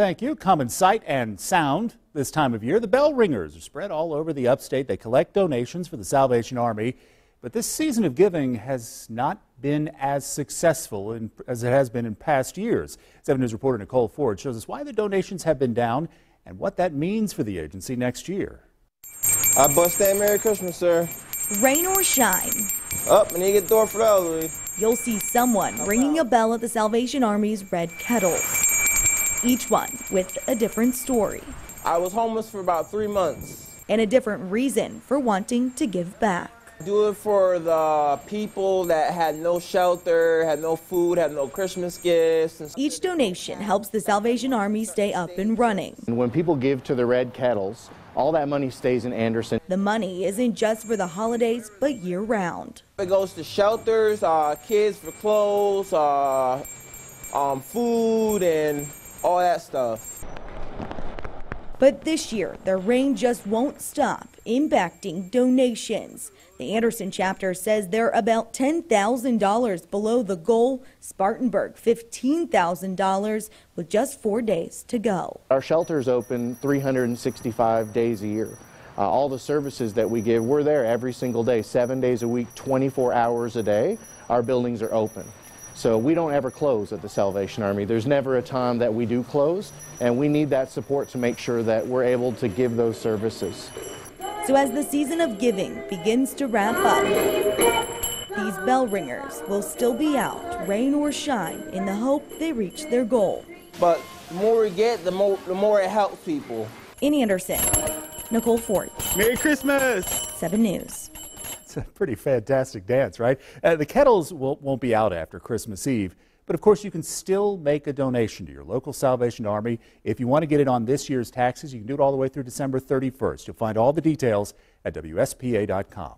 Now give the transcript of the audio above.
Thank you. Common sight and sound this time of year. The bell ringers are spread all over the upstate. They collect donations for the Salvation Army. But this season of giving has not been as successful in, as it has been in past years. 7 News reporter Nicole Ford shows us why the donations have been down and what that means for the agency next year. I bust that Merry Christmas, sir. Rain or shine. Up, and you get door for the You'll see someone ringing a bell at the Salvation Army's red kettles. Each one with a different story. I was homeless for about three months. And a different reason for wanting to give back. Do it for the people that had no shelter, had no food, had no Christmas gifts. Each donation helps the Salvation Army stay up and running. And when people give to the Red Kettles, all that money stays in Anderson. The money isn't just for the holidays, but year round. It goes to shelters, uh, kids for clothes, uh, um, food, and all that stuff. But this year, the rain just won't stop impacting donations. The Anderson chapter says they're about $10,000 below the goal. Spartanburg, $15,000 with just four days to go. Our shelter is open 365 days a year. Uh, all the services that we give, we're there every single day, seven days a week, 24 hours a day. Our buildings are open. So we don't ever close at the Salvation Army. There's never a time that we do close, and we need that support to make sure that we're able to give those services. So as the season of giving begins to wrap up, these bell ringers will still be out, rain or shine, in the hope they reach their goal. But the more we get, the more, the more it helps people. In Anderson, Nicole Ford. Merry Christmas! 7 News. It's a pretty fantastic dance, right? Uh, the kettles will, won't be out after Christmas Eve, but of course you can still make a donation to your local Salvation Army. If you want to get it on this year's taxes, you can do it all the way through December 31st. You'll find all the details at WSPA.com.